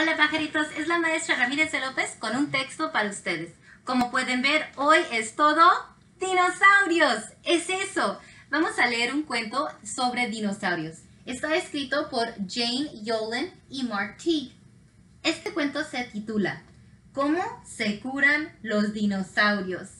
Hola pajaritos, es la maestra Ramírez López con un texto para ustedes. Como pueden ver, hoy es todo dinosaurios. Es eso. Vamos a leer un cuento sobre dinosaurios. Está escrito por Jane Yolen y Mark Teague. Este cuento se titula ¿Cómo se curan los dinosaurios?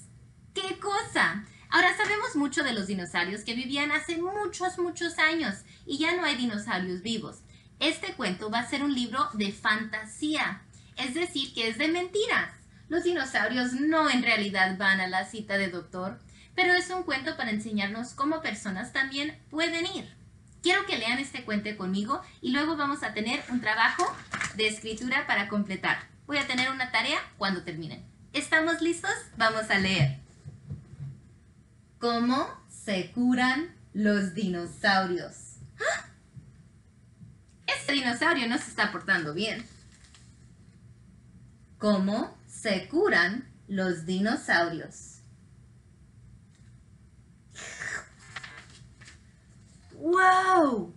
¡Qué cosa! Ahora sabemos mucho de los dinosaurios que vivían hace muchos, muchos años y ya no hay dinosaurios vivos. Este cuento va a ser un libro de fantasía, es decir, que es de mentiras. Los dinosaurios no en realidad van a la cita de doctor, pero es un cuento para enseñarnos cómo personas también pueden ir. Quiero que lean este cuento conmigo y luego vamos a tener un trabajo de escritura para completar. Voy a tener una tarea cuando terminen. ¿Estamos listos? Vamos a leer. ¿Cómo se curan los dinosaurios? ¡Ah! Este dinosaurio no se está portando bien. ¿Cómo se curan los dinosaurios? ¡Wow!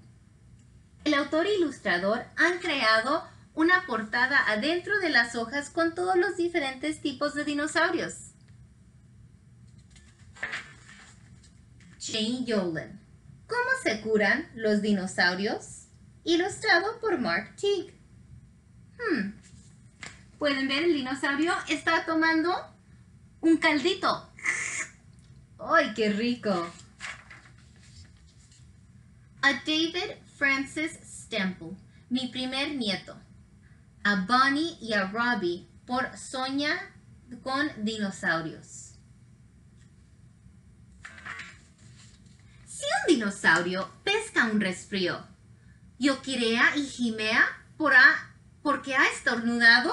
El autor e ilustrador han creado una portada adentro de las hojas con todos los diferentes tipos de dinosaurios. Jane Yolen. ¿Cómo se curan los dinosaurios? Ilustrado por Mark Teague. Hmm. Pueden ver, el dinosaurio está tomando un caldito. ¡Ay, qué rico! A David Francis Stemple, mi primer nieto. A Bonnie y a Robbie por Soña con dinosaurios. Si un dinosaurio pesca un resfrío, Yokirea y Jimea por a, porque ha estornudado.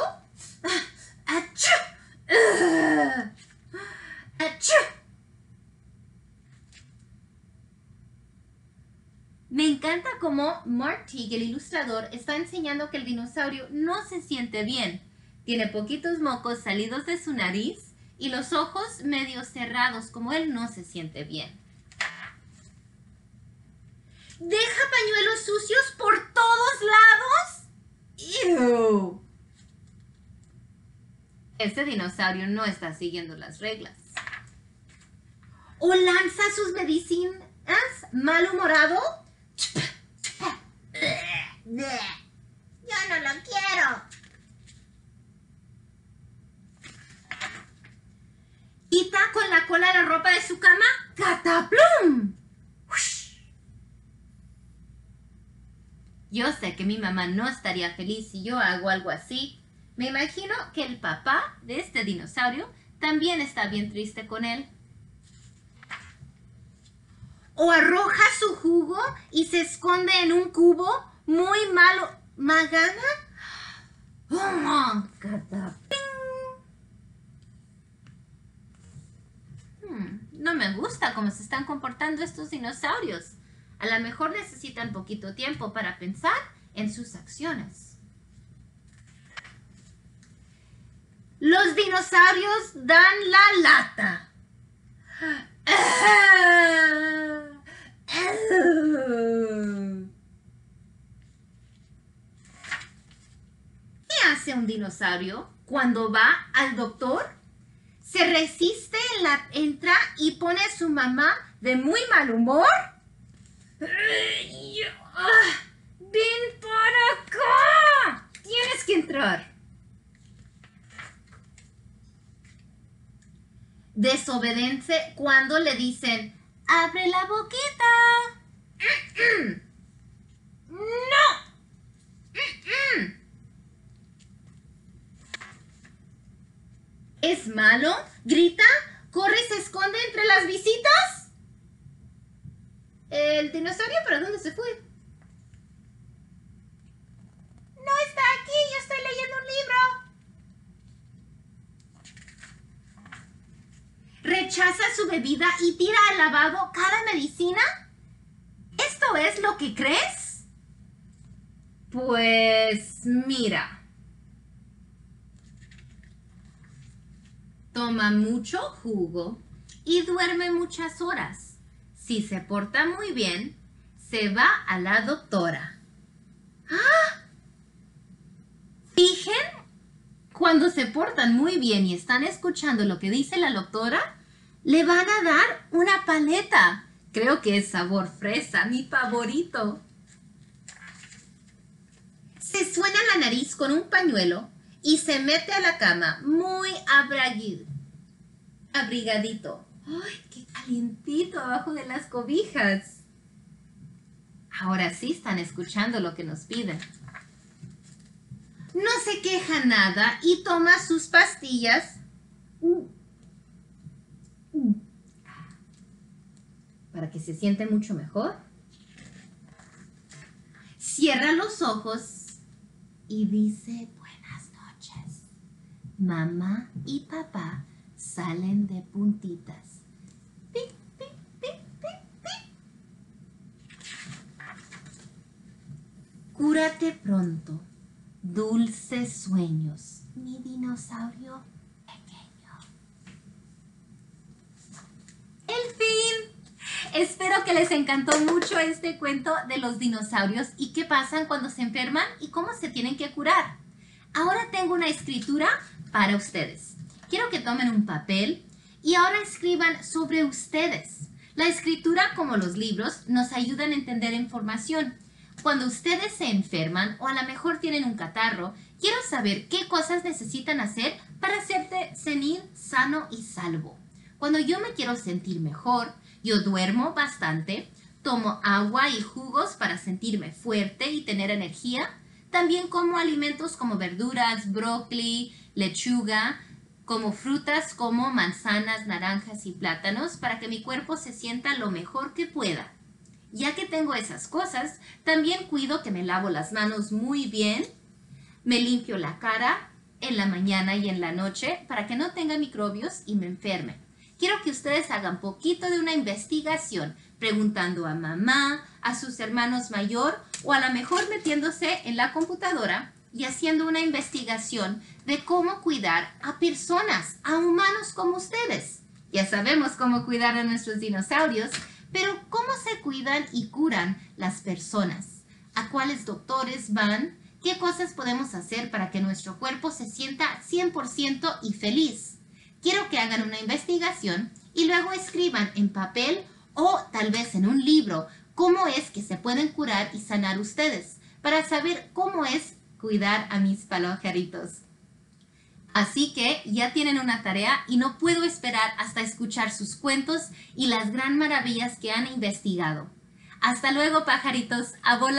¡Achú! ¡Achú! Me encanta cómo Marty, el ilustrador, está enseñando que el dinosaurio no se siente bien. Tiene poquitos mocos salidos de su nariz y los ojos medio cerrados, como él no se siente bien. Deja pañuelos sucios por todos lados. Este dinosaurio no está siguiendo las reglas. O lanza sus medicinas malhumorado. Yo no lo quiero. Quita con la cola la ropa de su cama. ¡Cataplum! Yo sé que mi mamá no estaría feliz si yo hago algo así. Me imagino que el papá de este dinosaurio también está bien triste con él. O arroja su jugo y se esconde en un cubo muy malo. ¿Magana? Hmm, no me gusta cómo se están comportando estos dinosaurios. A lo mejor necesitan poquito tiempo para pensar en sus acciones. Los dinosaurios dan la lata. ¿Qué hace un dinosaurio cuando va al doctor? Se resiste, la, entra y pone a su mamá de muy mal humor ¡Ven para acá! Tienes que entrar. Desobedece cuando le dicen, abre la boquita. ¡No! ¿Es malo? ¿Grita? ¿Corre y se esconde entre las visitas? ¿El dinosaurio para dónde se fue? No está aquí, yo estoy leyendo un libro. ¿Rechaza su bebida y tira al lavabo cada medicina? ¿Esto es lo que crees? Pues mira. Toma mucho jugo y duerme muchas horas. Si se porta muy bien, se va a la doctora. ¡Ah! Fijen, cuando se portan muy bien y están escuchando lo que dice la doctora, le van a dar una paleta. Creo que es sabor fresa, mi favorito. Se suena la nariz con un pañuelo y se mete a la cama muy abrigadito. ¡Ay, qué calientito abajo de las cobijas! Ahora sí están escuchando lo que nos piden. No se queja nada y toma sus pastillas. Para que se siente mucho mejor. Cierra los ojos y dice buenas noches. Mamá y papá salen de puntitas. Cúrate pronto. Dulces sueños, mi dinosaurio pequeño. El fin. Espero que les encantó mucho este cuento de los dinosaurios y qué pasan cuando se enferman y cómo se tienen que curar. Ahora tengo una escritura para ustedes. Quiero que tomen un papel y ahora escriban sobre ustedes. La escritura, como los libros, nos ayudan a entender información. Cuando ustedes se enferman o a lo mejor tienen un catarro, quiero saber qué cosas necesitan hacer para hacerte sentir sano y salvo. Cuando yo me quiero sentir mejor, yo duermo bastante, tomo agua y jugos para sentirme fuerte y tener energía. También como alimentos como verduras, brócoli, lechuga, como frutas como manzanas, naranjas y plátanos para que mi cuerpo se sienta lo mejor que pueda. Ya que tengo esas cosas, también cuido que me lavo las manos muy bien, me limpio la cara en la mañana y en la noche para que no tenga microbios y me enferme. Quiero que ustedes hagan poquito de una investigación, preguntando a mamá, a sus hermanos mayor o a lo mejor metiéndose en la computadora y haciendo una investigación de cómo cuidar a personas, a humanos como ustedes. Ya sabemos cómo cuidar a nuestros dinosaurios, pero ¿cómo se cuidan y curan las personas? ¿A cuáles doctores van? ¿Qué cosas podemos hacer para que nuestro cuerpo se sienta 100% y feliz? Quiero que hagan una investigación y luego escriban en papel o tal vez en un libro cómo es que se pueden curar y sanar ustedes para saber cómo es cuidar a mis palojaritos. Así que ya tienen una tarea y no puedo esperar hasta escuchar sus cuentos y las gran maravillas que han investigado. Hasta luego, pajaritos. A volar.